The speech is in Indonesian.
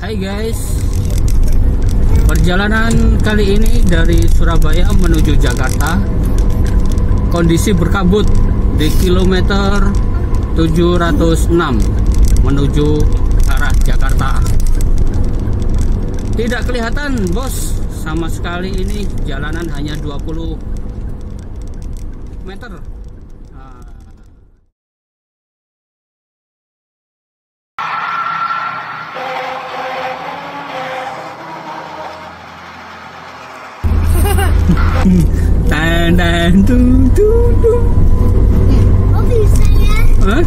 Hai guys. Perjalanan kali ini dari Surabaya menuju Jakarta. Kondisi berkabut di kilometer 706 menuju arah Jakarta. Tidak kelihatan bos. Sama sekali ini jalanan hanya 20 meter. Nah, Dan dan. Oh bisa ya? Hah?